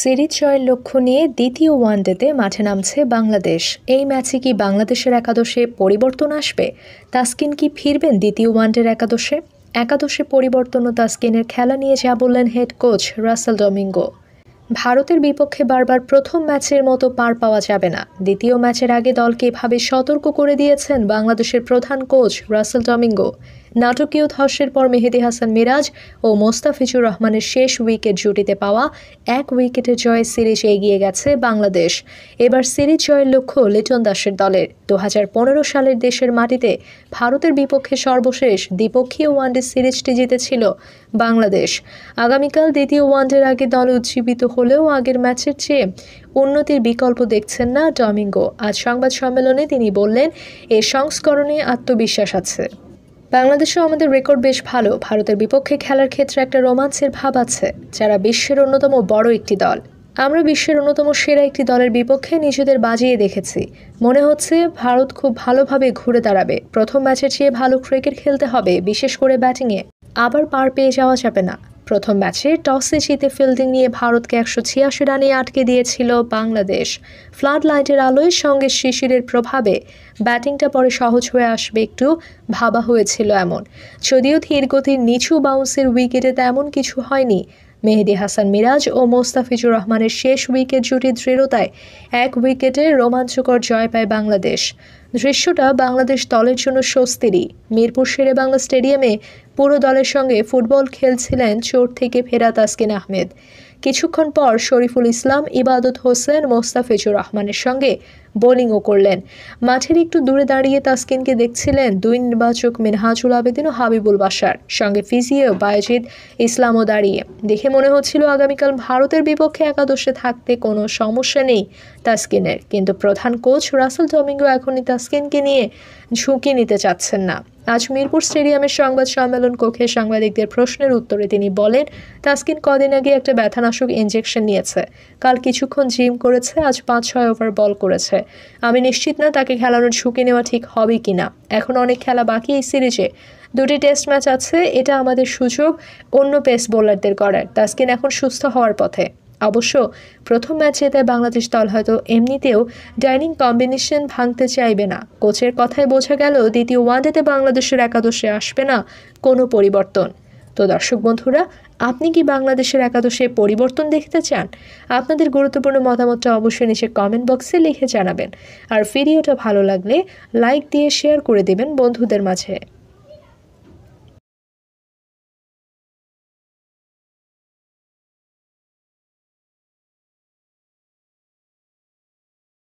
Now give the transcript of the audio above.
Series জয়ের লক্ষ্য নিয়ে দ্বিতীয় ওয়ানডেতে মাঠে নামছে বাংলাদেশ। এই ম্যাচে কি বাংলাদেশের একাদশে পরিবর্তন আসবে? তাসকিন কি ফিরবেন দ্বিতীয় ওয়ানডের একাদশে? একাদশে পরিবর্তন ও তাসকিনের খেলা নিয়ে যা বললেন হেড কোচ রাসেল ডমিঙ্গো। ভারতের বিপক্ষে বারবার প্রথম ম্যাচের মতো পার পাওয়া যাবে না। দ্বিতীয় ম্যাচের আগে দলকে এভাবে সতর্ক করে দিয়েছেন বাংলাদেশের প্রধান কোচ রাসেল ডমিঙ্গো। নাটকীয় ধসের পর মেহেদি হাসান মিরাজ ও মোস্তাফিজুর রহমানের শেষ উইকেট জুটিতে পাওয়া এক উইকেটে জয়ে সিরিজ এগিয়ে গেছে বাংলাদেশ। এবার সিরিজ জয়ের লক্ষ্য লিটন দাসের দলের। দু হাজার পনেরো সালের দেশের মাটিতে ভারতের বিপক্ষে সর্বশেষ দ্বিপক্ষীয় ওয়ানডে সিরিজটি জিতেছিল বাংলাদেশ। আগামীকাল দ্বিতীয় ওয়ানডের আগে দল উজ্জীবিত হলেও আগের ম্যাচের চেয়ে উন্নতির বিকল্প দেখছেন না ডমিঙ্গো। আজ সংবাদ সম্মেলনে তিনি বললেন, এ সংস্করণে আত্মবিশ্বাস আছে। বাংলাদেশেও আমাদের রেকর্ড বেশ ভালো। ভারতের বিপক্ষে খেলার ক্ষেত্রে একটা রোমাঞ্চের ভাব আছে। যারা বিশ্বের অন্যতম বড় একটি দল। আমরা বিশ্বের অন্যতম সেরা একটি দলের বিপক্ষে নিজেদের বাজিয়ে দেখেছি। মনে হচ্ছে ভারত খুব ভালোভাবে ঘুরে দাঁড়াবে। প্রথম ম্যাচের চেয়ে ভালো ক্রিকেট খেলতে হবে, বিশেষ করে ব্যাটিংয়ে। আবার পার পেয়ে যাওয়া যাবে না। প্রথম ম্যাচে টসে জিতে ফিল্ডিং নিয়ে ভারতকে একশো ছিয়াশি রানে আটকে দিয়েছিল বাংলাদেশ। ফ্লাড লাইটের আলোয় সঙ্গে শিশিরের প্রভাবে ব্যাটিংটা পরে সহজ হয়ে আসবে একটু ভাবা হয়েছিল এমন। যদিও ধীর গতির নিচু বাউন্সের উইকেটে তেমন কিছু হয়নি। মেহেদি হাসান মিরাজ ও মোস্তাফিজুর রহমানের শেষ উইকেট জুটির দৃঢ়তায় এক উইকেটে রোমাঞ্চকর জয় পায় বাংলাদেশ। দৃশ্যটা বাংলাদেশ দলের জন্য স্বস্তিরই। মিরপুর শেরে বাংলা স্টেডিয়ামে পুরো দলের সঙ্গে ফুটবল খেলছিলেন চোট থেকে ফেরা তাসকিন আহমেদ। কিছুক্ষণ পর শরীফুল ইসলাম, ইবাদত হোসেন, মোস্তাফিজুর রহমানের সঙ্গে বোলিংও করলেন। মাঠের একটু দূরে দাঁড়িয়ে তাসকিনকে দেখছিলেন দুই নির্বাচক মিনহাজুল আবেদিন ও হাবিবুল বাসার সঙ্গে ফিজিও বায়জিদ ইসলামও দাঁড়িয়ে। দেখে মনে হচ্ছিল আগামীকাল ভারতের বিপক্ষে একাদশে থাকতে কোনো সমস্যা নেই তাসকিনের। কিন্তু প্রধান কোচ রাসেল ডমিঙ্গো এখনই তাসকিনকে নিয়ে ঝুঁকি নিতে চাচ্ছেন না। আজ মিরপুর স্টেডিয়ামের সংবাদ সম্মেলন কক্ষে সাংবাদিকদের প্রশ্নের উত্তরে তিনি বলেন, তাসকিন কদিন আগে একটা ব্যথানাশক ইঞ্জেকশন নিয়েছে। কাল কিছুক্ষণ জিম করেছে, আজ পাঁচ ছয় ওভার বল করেছে। আমি নিশ্চিত না তাকে খেলানোর ঝুঁকি নেওয়া ঠিক হবে কি না এখন অনেক খেলা বাকি এই সিরিজে। দুটি টেস্ট ম্যাচ আছে, এটা আমাদের সুযোগ। অন্য পেস বোলারদের করার। তাসকিন এখন সুস্থ হওয়ার পথে। অবশ্য প্রথম ম্যাচ জেতে বাংলাদেশ দল হয়তো এমনিতেও ডাইনিং কম্বিনেশন ভাঙতে চাইবে না। কোচের কথায় বোঝা গেল, দ্বিতীয় ওয়ানডেতে বাংলাদেশের একাদশে আসবে না কোনো পরিবর্তন। তো দর্শক বন্ধুরা, আপনি কি বাংলাদেশের একাদশে পরিবর্তন দেখতে চান? আপনাদের গুরুত্বপূর্ণ মতামতটা অবশ্যই নিচে কমেন্ট বক্সে লিখে জানাবেন। আর ভিডিওটা ভালো লাগলে লাইক দিয়ে শেয়ার করে দেবেন বন্ধুদের মাঝে।